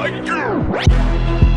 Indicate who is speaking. Speaker 1: like you!